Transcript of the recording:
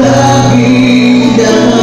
la vida